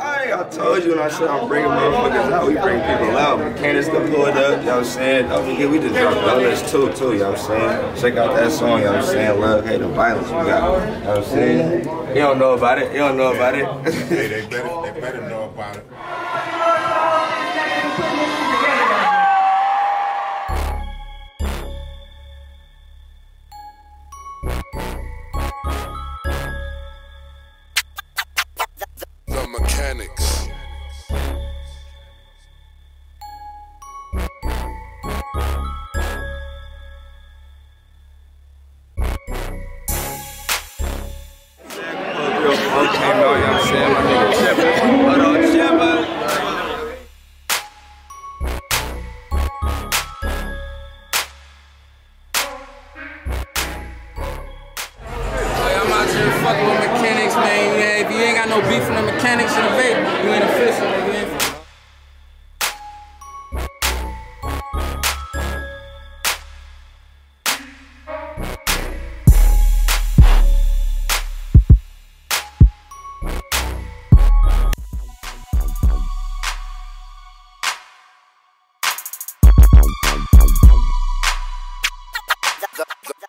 I, I told you when I said I'm bringing motherfuckers out, we bring people out. Mekanix can pull it up, you know what I'm saying? Don't forget, we just dropped Donuts too, too, you know what I'm saying? Check out that song, you know what I'm saying? Love, hate, and violence we got, you know what I'm saying? You don't know about it, you don't know about it. hey, they better, they better know about it. Mekanix. fuck with me man. If you ain't got no beef from the Mekanix the vape, you ain't official, ain't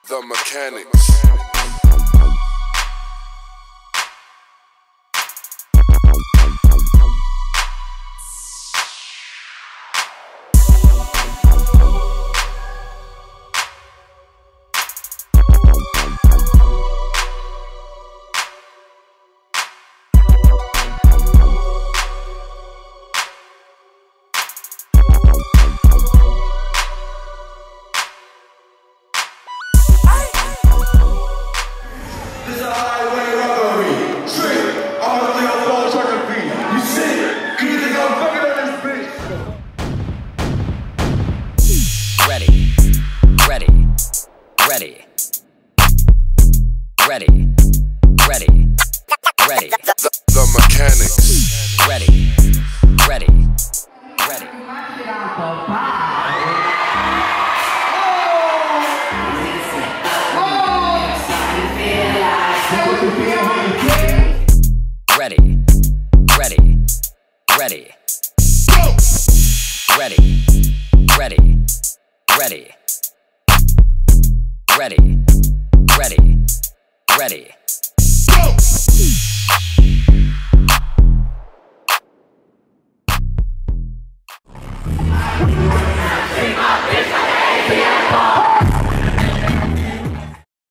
The Mekanix. Ready, ready, ready, The, Mekanix. ready, ready, ready. Ready, ready, ready, ready, ready, ready, ready, ready, ready.